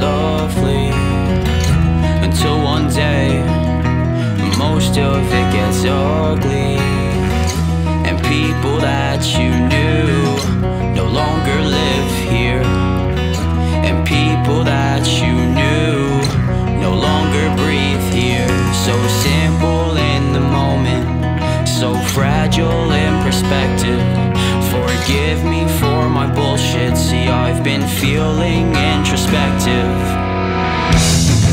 lovely. Until one day Most of it gets ugly. And people that you knew No longer live here. And people that you knew No longer breathe here. So simple in the moment So fragile in perspective Forgive me for my bullshit. See I've been feeling introspective